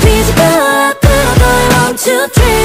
Please go up, go, go, one, two, three.